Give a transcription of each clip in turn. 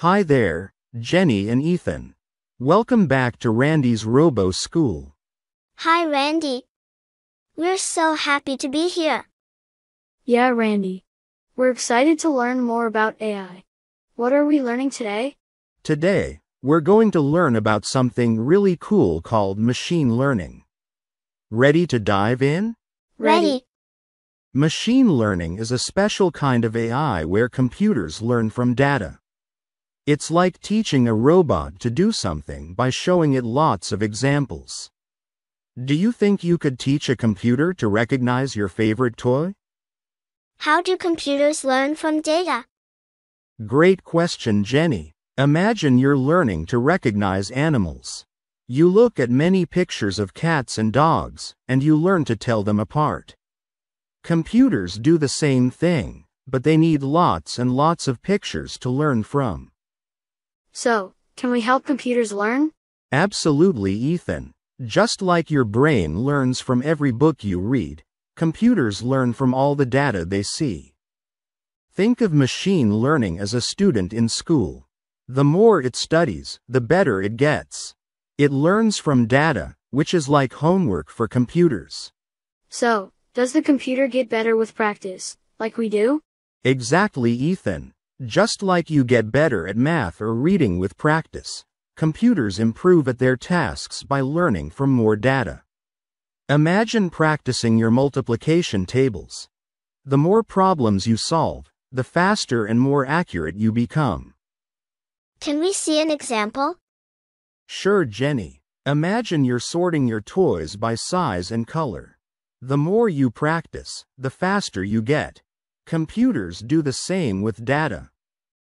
Hi there, Jenny and Ethan. Welcome back to Randy's Robo School. Hi, Randy. We're so happy to be here. Yeah, Randy. We're excited to learn more about AI. What are we learning today? Today, we're going to learn about something really cool called machine learning. Ready to dive in? Ready. Machine learning is a special kind of AI where computers learn from data. It's like teaching a robot to do something by showing it lots of examples. Do you think you could teach a computer to recognize your favorite toy? How do computers learn from data? Great question, Jenny. Imagine you're learning to recognize animals. You look at many pictures of cats and dogs, and you learn to tell them apart. Computers do the same thing, but they need lots and lots of pictures to learn from. So, can we help computers learn? Absolutely, Ethan. Just like your brain learns from every book you read, computers learn from all the data they see. Think of machine learning as a student in school. The more it studies, the better it gets. It learns from data, which is like homework for computers. So, does the computer get better with practice, like we do? Exactly, Ethan. Just like you get better at math or reading with practice, computers improve at their tasks by learning from more data. Imagine practicing your multiplication tables. The more problems you solve, the faster and more accurate you become. Can we see an example? Sure, Jenny. Imagine you're sorting your toys by size and color. The more you practice, the faster you get. Computers do the same with data.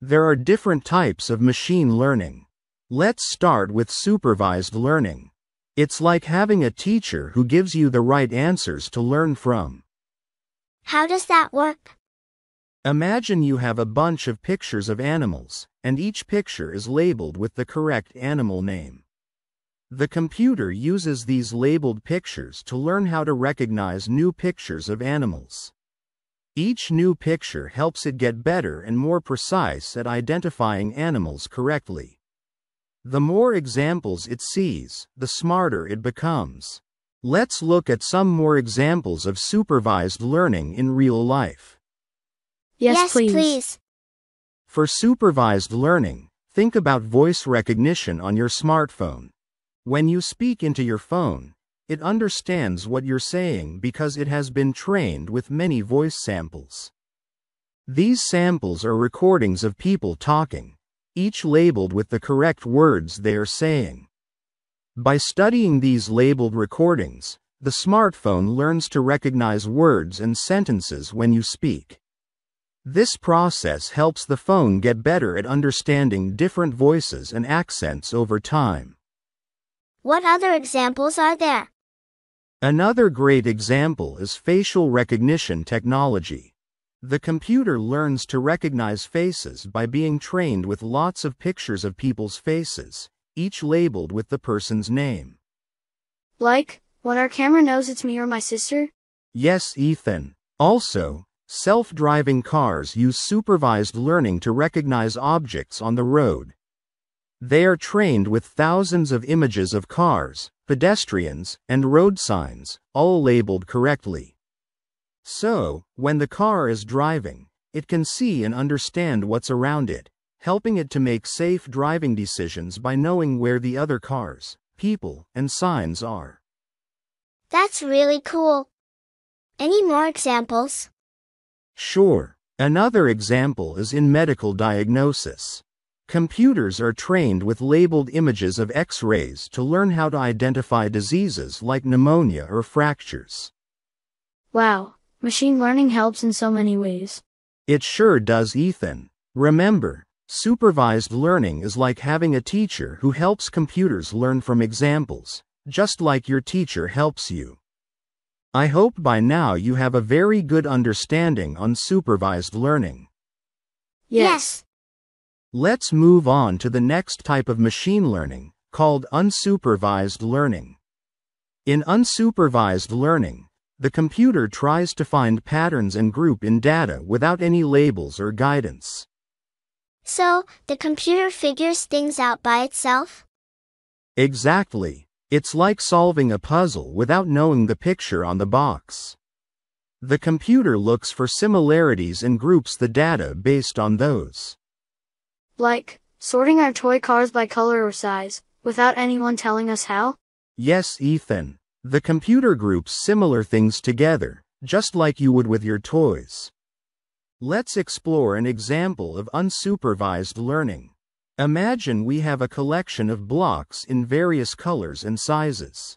There are different types of machine learning. Let's start with supervised learning. It's like having a teacher who gives you the right answers to learn from. How does that work? Imagine you have a bunch of pictures of animals, and each picture is labeled with the correct animal name. The computer uses these labeled pictures to learn how to recognize new pictures of animals. Each new picture helps it get better and more precise at identifying animals correctly. The more examples it sees, the smarter it becomes. Let's look at some more examples of supervised learning in real life. Yes, please. please. For supervised learning, think about voice recognition on your smartphone. When you speak into your phone, it understands what you're saying because it has been trained with many voice samples. These samples are recordings of people talking, each labeled with the correct words they are saying. By studying these labeled recordings, the smartphone learns to recognize words and sentences when you speak. This process helps the phone get better at understanding different voices and accents over time. What other examples are there? Another great example is facial recognition technology. The computer learns to recognize faces by being trained with lots of pictures of people's faces, each labeled with the person's name. Like, when our camera knows it's me or my sister? Yes, Ethan. Also, self-driving cars use supervised learning to recognize objects on the road. They are trained with thousands of images of cars, pedestrians, and road signs, all labeled correctly. So, when the car is driving, it can see and understand what's around it, helping it to make safe driving decisions by knowing where the other cars, people, and signs are. That's really cool. Any more examples? Sure. Another example is in medical diagnosis. Computers are trained with labeled images of X-rays to learn how to identify diseases like pneumonia or fractures. Wow, machine learning helps in so many ways. It sure does, Ethan. Remember, supervised learning is like having a teacher who helps computers learn from examples, just like your teacher helps you. I hope by now you have a very good understanding on supervised learning. Yes. Let's move on to the next type of machine learning, called unsupervised learning. In unsupervised learning, the computer tries to find patterns and group in data without any labels or guidance. So, the computer figures things out by itself? Exactly. It's like solving a puzzle without knowing the picture on the box. The computer looks for similarities and groups the data based on those. Like, sorting our toy cars by color or size, without anyone telling us how? Yes, Ethan. The computer groups similar things together, just like you would with your toys. Let's explore an example of unsupervised learning. Imagine we have a collection of blocks in various colors and sizes.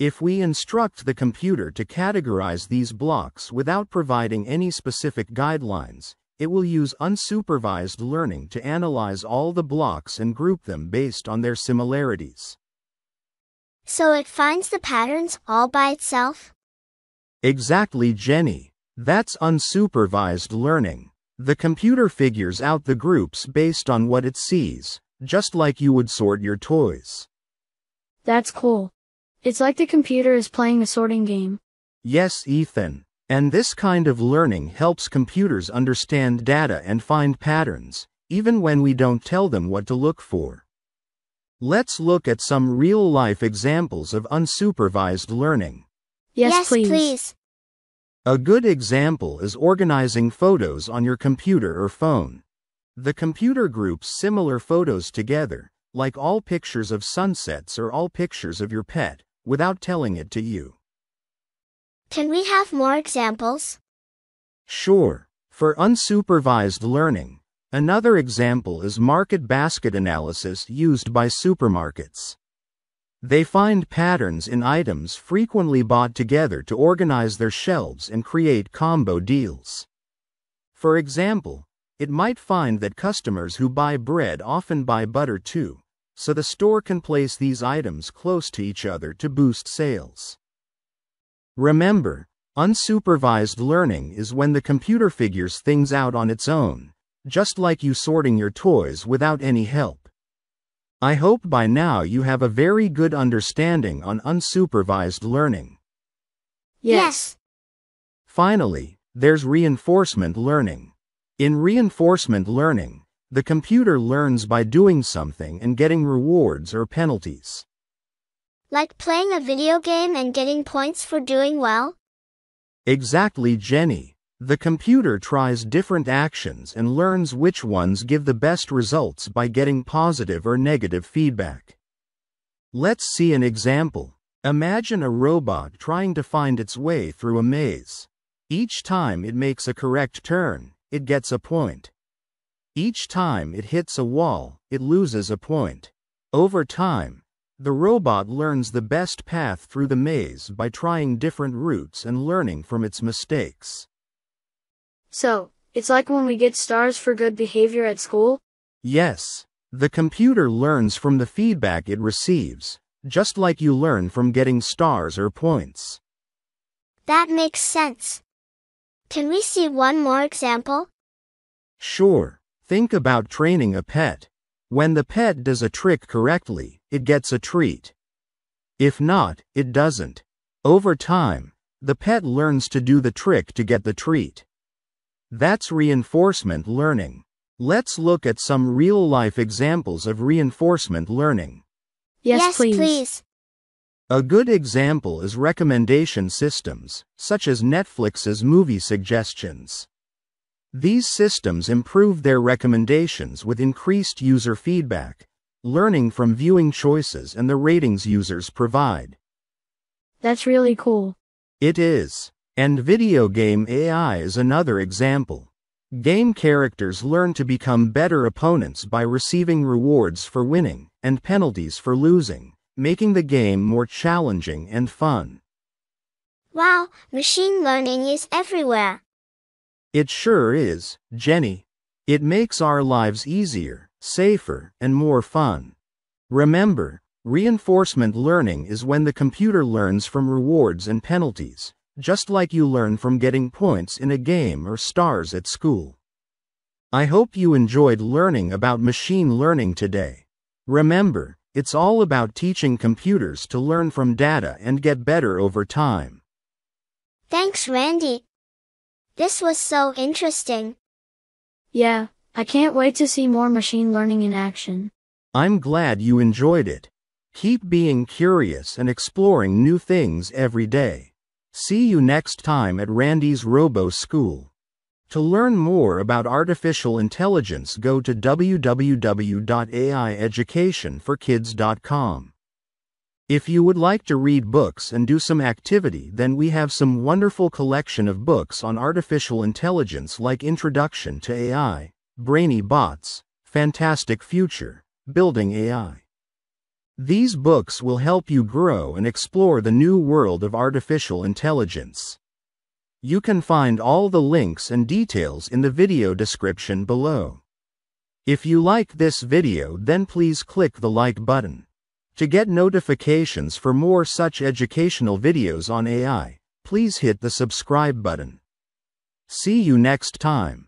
If we instruct the computer to categorize these blocks without providing any specific guidelines, it will use unsupervised learning to analyze all the blocks and group them based on their similarities. So it finds the patterns all by itself? Exactly, Jenny. That's unsupervised learning. The computer figures out the groups based on what it sees, just like you would sort your toys. That's cool. It's like the computer is playing a sorting game. Yes, Ethan. And this kind of learning helps computers understand data and find patterns, even when we don't tell them what to look for. Let's look at some real life examples of unsupervised learning. Yes, please. please. A good example is organizing photos on your computer or phone. The computer groups similar photos together, like all pictures of sunsets or all pictures of your pet, without telling it to you. Can we have more examples? Sure. For unsupervised learning, another example is market basket analysis used by supermarkets. They find patterns in items frequently bought together to organize their shelves and create combo deals. For example, it might find that customers who buy bread often buy butter too, so the store can place these items close to each other to boost sales. Remember, unsupervised learning is when the computer figures things out on its own, just like you sorting your toys without any help. I hope by now you have a very good understanding on unsupervised learning. Yes. Finally, there's reinforcement learning. In reinforcement learning, the computer learns by doing something and getting rewards or penalties. Like playing a video game and getting points for doing well? Exactly, Jenny. The computer tries different actions and learns which ones give the best results by getting positive or negative feedback. Let's see an example. Imagine a robot trying to find its way through a maze. Each time it makes a correct turn, it gets a point. Each time it hits a wall, it loses a point. Over time, the robot learns the best path through the maze by trying different routes and learning from its mistakes. So, it's like when we get stars for good behavior at school? Yes. The computer learns from the feedback it receives, just like you learn from getting stars or points. That makes sense. Can we see one more example? Sure. Think about training a pet. When the pet does a trick correctly, it gets a treat. If not, it doesn't. Over time, the pet learns to do the trick to get the treat. That's reinforcement learning. Let's look at some real-life examples of reinforcement learning. Yes, yes please. please. A good example is recommendation systems, such as Netflix's movie suggestions. These systems improve their recommendations with increased user feedback, learning from viewing choices and the ratings users provide. That's really cool. It is. And video game AI is another example. Game characters learn to become better opponents by receiving rewards for winning and penalties for losing, making the game more challenging and fun. Wow, machine learning is everywhere. It sure is, Jenny. It makes our lives easier, safer, and more fun. Remember, reinforcement learning is when the computer learns from rewards and penalties, just like you learn from getting points in a game or stars at school. I hope you enjoyed learning about machine learning today. Remember, it's all about teaching computers to learn from data and get better over time. Thanks, Randy. This was so interesting. Yeah, I can't wait to see more machine learning in action. I'm glad you enjoyed it. Keep being curious and exploring new things every day. See you next time at Randy's Robo School. To learn more about artificial intelligence, go to www.aieducationforkids.com. If you would like to read books and do some activity, then we have some wonderful collection of books on artificial intelligence like Introduction to AI, Brainy Bots, Fantastic Future, Building AI. These books will help you grow and explore the new world of artificial intelligence. You can find all the links and details in the video description below. If you like this video then please click the like button. To get notifications for more such educational videos on AI, please hit the subscribe button. See you next time.